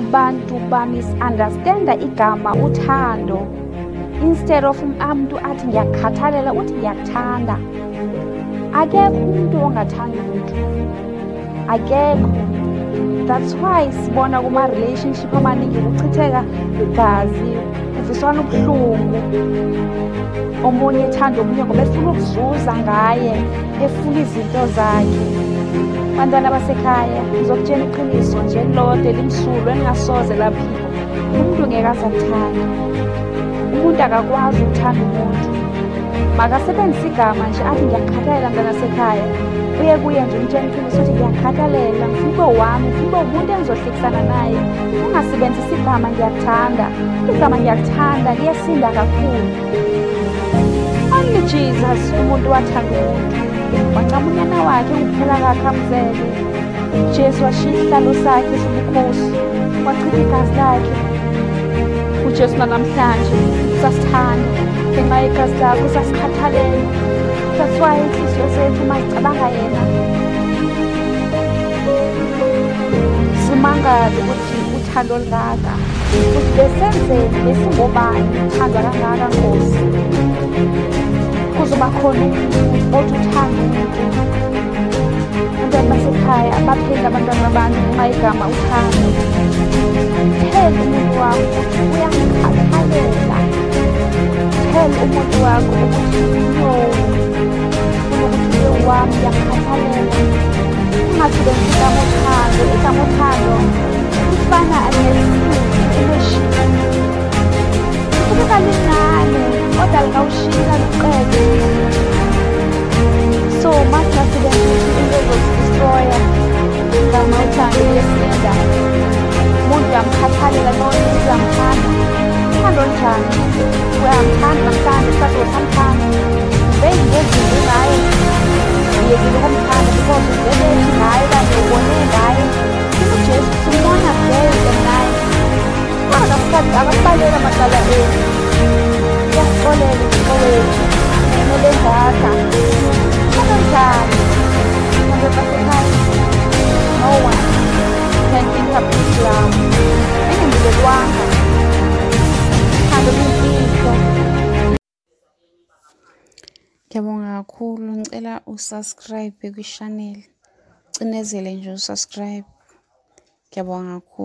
abantu bamisunderstanda igama uthando instead of umntu athi ndiyakhathalela uthi ndiyakuthanda akekho umntu ongathandi umntu akekho that's why sibona kumarelationship amaningi kuchitheka igazi kuviswana ubuhlungu omunye ethanda omunye ngoba efuna ukuzuza ngaye efuna izinto zakhe bantwana basekhaya ngizokutshena iqiniso nje lode limsulu elingasoze laphiwa umuntu ngekazathanda umuntu akakwazi ukuthanda umuntu makasebenzisa igama nje athi ngiyakhathalela mntwana sekhaya uye kuye nje umtshena iqiniso ukuthi ngiyakhathalela ngifunbe wami ngifunbe umuntu engizohlekisana naye ungasebenzisa igama ngiyakuthanda igama ngiyakuthanda liyesinda kakhulu only jesus umuntu wathanda umuntu wakamunyana wakhe kuphela kakhamzele ujesu washiyisihlalo sakhe sobukhosi wachitha igazi lakhe ujesu nanamhlanje sasithanda ngenxa yegazi lakho sasikhathalele sasiwaye intliziyo zethu mazicabanga yena simangale ukuthi uthando lungaka futhi besenzeni besingobani uthandwa kangaka nkosi kuzoba khona โอทุกทางมันเป็นมาสุดท้ายอาบัตเพีกับมันเป็นมาบานไม่กลับมาอุทานเทพอุโมงควางเวียงขัดให้เดินเทพอุโมงค์วางอุโมงค์ชิ้นโยอุโมงค์ชิ้นโยวางอย่างขัดใหนเลยนมาสุดเดินกาบมุทาหรือกับมุทานลงทุกบ้านอันเล็กอุโมงค์ทุกการเล่นงานว่าแต่เราชิ้นละเกีด accident finger was destroyed by my time in the system. the lona ngamkhana. Khona njani? Uyamkhana namhlanje sathi give Bayi ngezinto ngaye. Ngiyekile ukumkhana because uvele ethi ngaye kanye ubone ngaye. UJesu simbona vele ngaye. Khona mkhathi akakubaleka macala enu. Iyakuxolela isikolo wethu. Kumele Ngiyabonga. Kyabonga kakhulu, ncela usubscribe kwishaneli. Cinezela nje usubscribe. Kyabonga ku